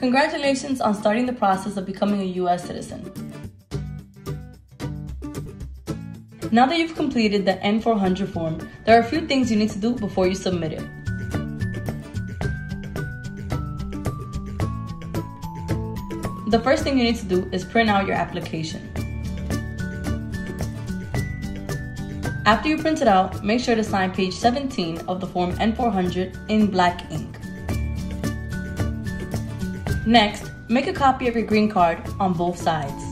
Congratulations on starting the process of becoming a U.S. citizen. Now that you've completed the N400 form, there are a few things you need to do before you submit it. The first thing you need to do is print out your application. After you print it out, make sure to sign page 17 of the Form N400 in black ink. Next, make a copy of your green card on both sides.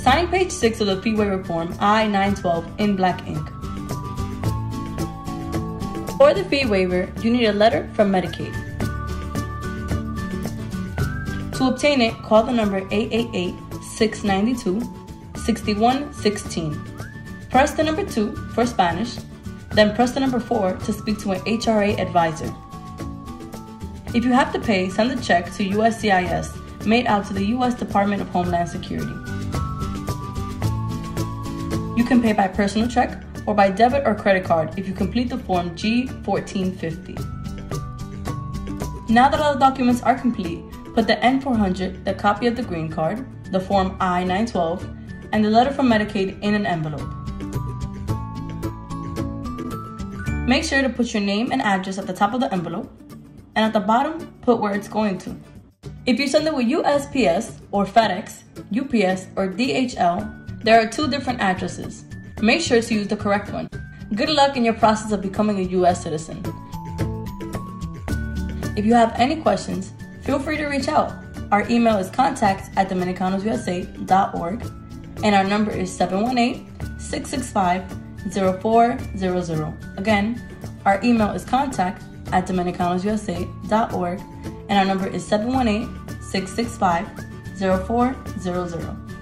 Sign page 6 of the fee waiver form I-912 in black ink. For the fee waiver, you need a letter from Medicaid. To obtain it, call the number 888-692-6116. Press the number 2 for Spanish, then press the number 4 to speak to an HRA advisor. If you have to pay, send a check to USCIS made out to the U.S. Department of Homeland Security. You can pay by personal check or by debit or credit card if you complete the form G1450. Now that all the documents are complete, put the N400, the copy of the green card, the form I-912, and the letter from Medicaid in an envelope. Make sure to put your name and address at the top of the envelope and at the bottom, put where it's going to. If you send it with USPS or FedEx, UPS, or DHL, there are two different addresses. Make sure to use the correct one. Good luck in your process of becoming a US citizen. If you have any questions, feel free to reach out. Our email is contact at dominicanosusa.org and our number is 718 665 0400. Again, our email is contact at dominicanosusa.org, and our number is 718 665 0400.